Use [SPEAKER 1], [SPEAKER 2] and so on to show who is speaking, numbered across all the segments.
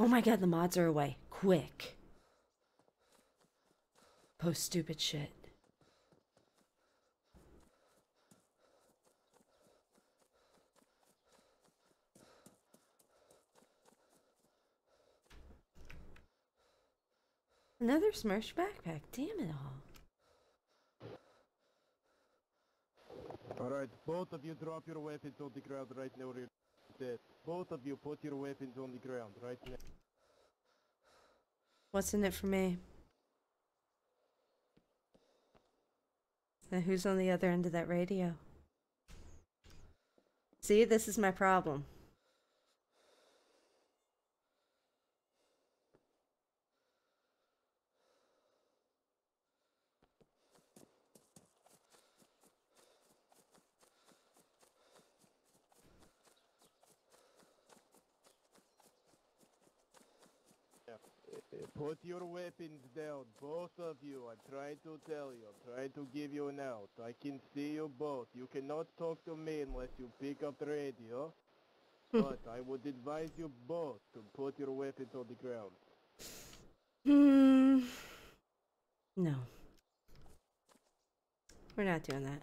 [SPEAKER 1] Oh my god, the mods are away. Quick. Post stupid shit. Another Smersh backpack. Damn it all.
[SPEAKER 2] Alright, both of you drop your weapons on the ground right now. You're. Both of you put your weapons on the ground right now.
[SPEAKER 1] What's in it for me? And who's on the other end of that radio? See, this is my problem.
[SPEAKER 2] Uh, Put your weapons down, both of you. I'm trying to tell you. I'm trying to give you an out. I can see you both. You cannot talk to me unless you pick up the radio. but I would advise you both to put your weapons on the ground.
[SPEAKER 1] Hmm. No. We're not doing that.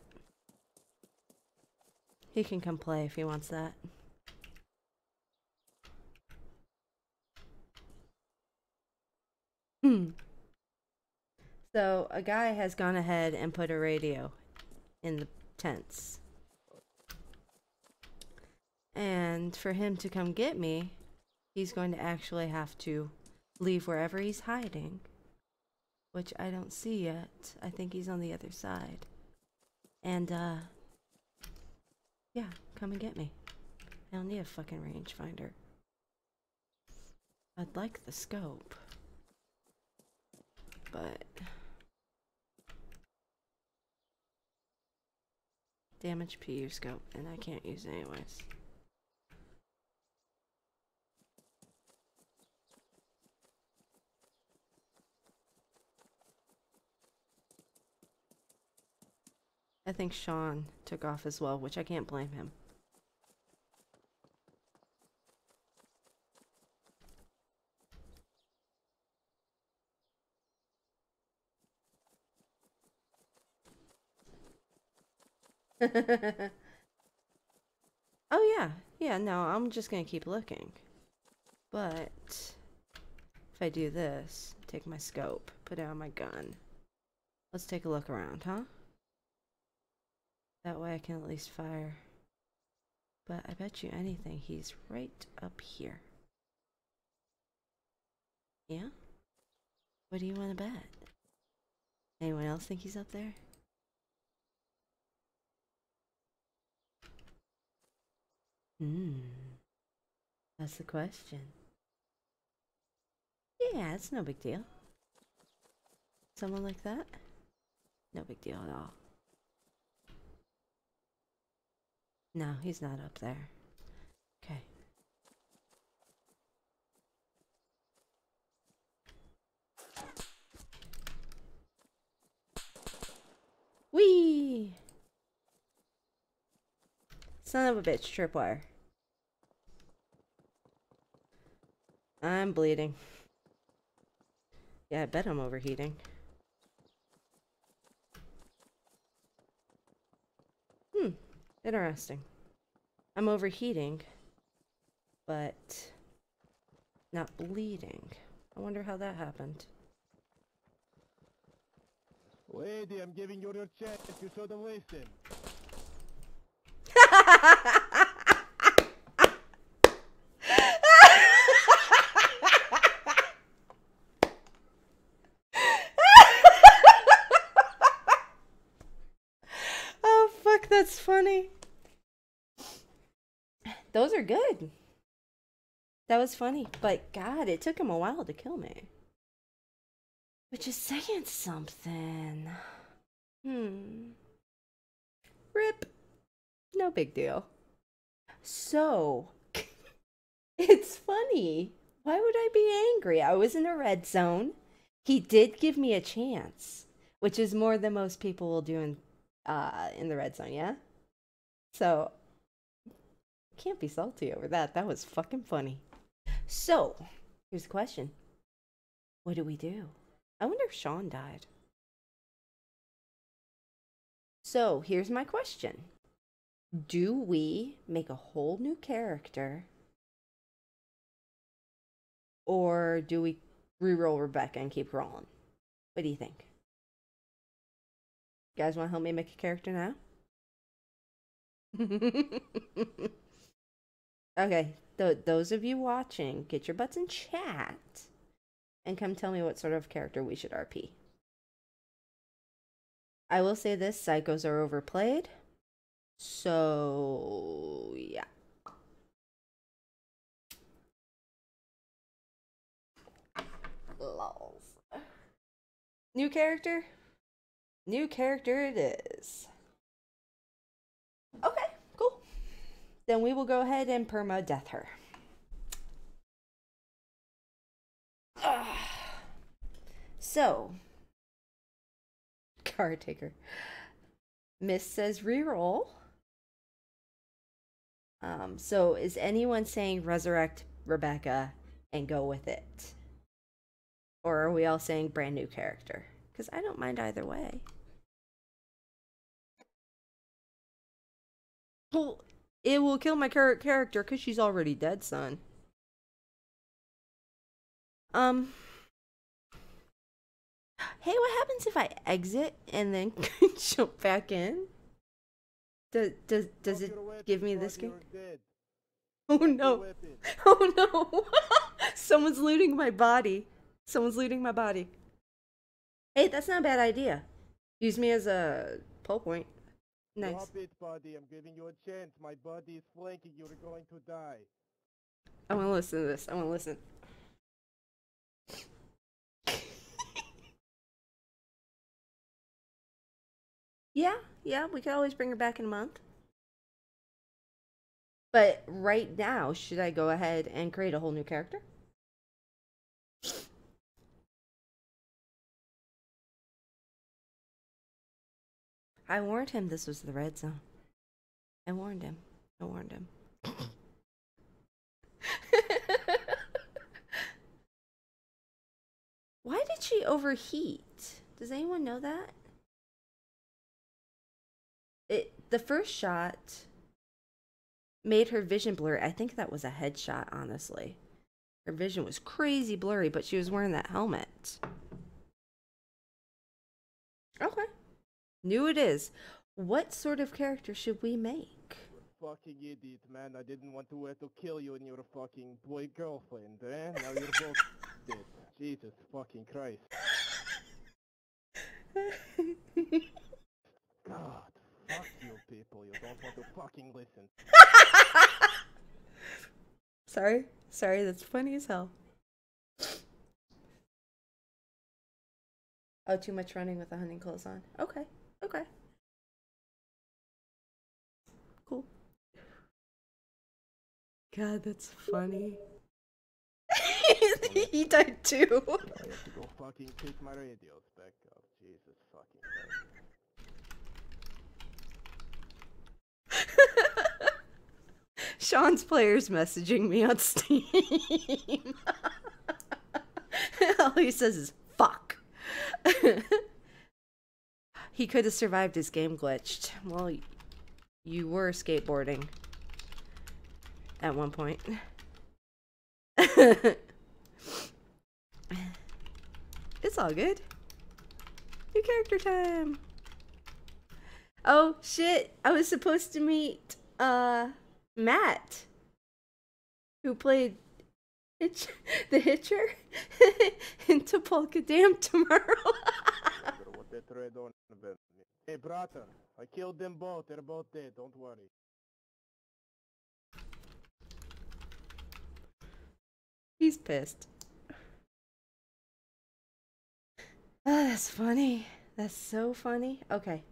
[SPEAKER 1] He can come play if he wants that. So a guy has gone ahead and put a radio in the tents. And for him to come get me, he's going to actually have to leave wherever he's hiding, which I don't see yet. I think he's on the other side. And, uh, yeah, come and get me. I don't need a fucking rangefinder. I'd like the scope, but. Damage PU scope, and I can't use it anyways. I think Shaun took off as well, which I can't blame him. oh yeah, yeah, no, I'm just gonna keep looking. But if I do this, take my scope, put it on my gun. Let's take a look around, huh? That way I can at least fire. But I bet you anything he's right up here. Yeah? What do you want to bet? Anyone else think he's up there? Hmm. That's the question. Yeah, it's no big deal. Someone like that? No big deal at all. No, he's not up there. Okay. Whee! Son of a bitch, tripwire. I'm bleeding. Yeah, I bet I'm overheating. Hmm, interesting. I'm overheating, but not bleeding. I wonder how that happened.
[SPEAKER 2] Lady, I'm giving you your chance. You should have listened.
[SPEAKER 1] oh, fuck, that's funny. Those are good. That was funny, but God, it took him a while to kill me. Which is saying something. Hmm. Rip. No big deal. So, it's funny. Why would I be angry? I was in a red zone. He did give me a chance, which is more than most people will do in uh in the red zone, yeah? So, can't be salty over that. That was fucking funny. So, here's the question What do we do? I wonder if Shaun died. So here's my question Do we make a whole new character? Or do we re-roll Rebecca and keep rolling? What do you think? You guys want to help me make a character now? okay, th- those of you watching, get your butts in chat and come tell me what sort of character we should RP. I will say this psychos are overplayed. So, yeah. Lols. New character? New character it is. Okay, cool. Then we will go ahead and perma death her. So, card taker. Miss says reroll. Um, so is anyone saying resurrect Rebecca and go with it? Or are we all saying brand new character? Because I don't mind either way. Well, it will kill my current character because she's already dead, son. Um. Hey, what happens if I exit and then jump back in? Does does does it give me this game? Oh no! Oh no! Someone's looting my body. Someone's looting my body. Hey, that's not a bad idea. Use me as a pull point. Nice.
[SPEAKER 2] Drop it, buddy. I'm giving you a chance. My body is flanking. You're going to die.
[SPEAKER 1] I want to listen to this. I want to listen. yeah, yeah, we could always bring her back in a month. But right now, should I go ahead and create a whole new character? I warned him this was the red zone. I warned him. I warned him. Why did she overheat? Does anyone know that? It the first shot made her vision blurry. I think that was a headshot, honestly. Her vision was crazy blurry, but she was wearing that helmet. Okay. New it is. What sort of character should we make?
[SPEAKER 2] Fucking idiot, man. I didn't want to have to kill you and your fucking boy girlfriend, eh? Now you're both dead. Jesus fucking Christ. God, people. You don't want to fucking listen.
[SPEAKER 1] Sorry. Sorry, that's funny as hell. Oh, too much running with the hunting clothes on. Okay. Okay. Cool. God, that's funny. he died too.
[SPEAKER 2] I have to go fucking pick my radios back oh, up. Jesus fucking Christ.
[SPEAKER 1] Shaun's players messaging me on Steam. All he says is fuck. he could have survived his game glitched. Well, you were skateboarding at one point. it's all good. New character time. Oh shit, I was supposed to meet uh Matt who played Hitch- the Hitcher in Topolka Dam tomorrow.
[SPEAKER 2] Hey, brother. I killed them both. They're both dead. Don't worry.
[SPEAKER 1] He's pissed. Ah, that's funny. That's so funny. Okay,